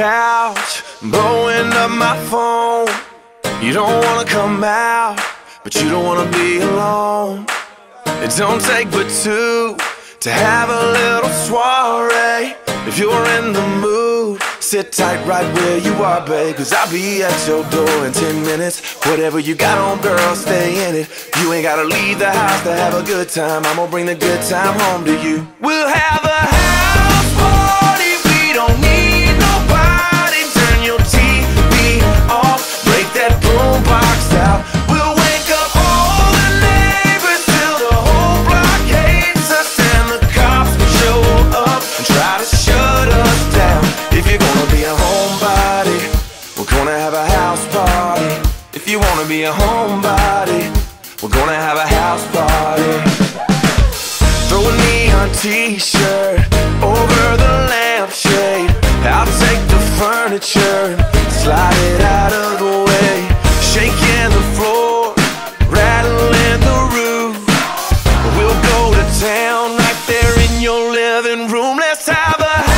couch, blowing up my phone. You don't wanna come out, but you don't wanna be alone. It don't take but two to have a little soiree. If you're in the mood, sit tight right where you are, babe. Cause I'll be at your door in 10 minutes. Whatever you got on, girl, stay in it. You ain't gotta leave the house to have a good time. I'm gonna bring the good time home to you. gonna have a house party. If you wanna be a homebody, we're gonna have a house party. Throw a neon t-shirt over the lampshade. I'll take the furniture, slide it out of the way. Shaking the floor, rattling the roof. We'll go to town right there in your living room. Let's have a